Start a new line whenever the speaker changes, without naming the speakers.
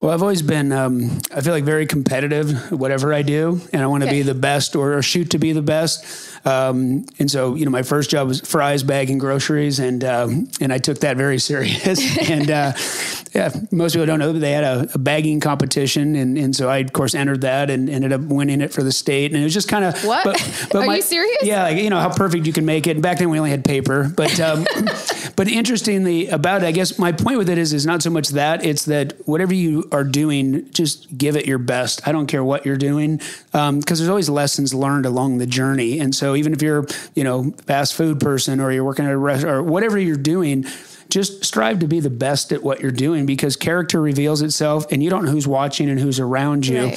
Well, I've always been, um, I feel like very competitive, whatever I do, and I want to
Okay.
be the best or, or shoot to be the best. Um, and so, you know, my first job was Fry's bagging groceries, and um, and I took that very serious. and uh, yeah, most people don't know, but they had a, a bagging competition, and, and so I, of course, entered that and ended up winning it for the state. And it was just kind of
What? Are you serious?
Yeah, like, you know how perfect you can make it. And back then we only had paper, but um, but interestingly about it, I guess my point with it is is not so much that it's that whatever you are doing, just give it your best. I don't care what you're doing because there's always lessons learned along the journey. And so even if you're you know fast food person or you're working at a restaurant or whatever you're doing. Just strive to be the best at what you're doing because character reveals itself, and you don't know who's watching and who's around you.
Right.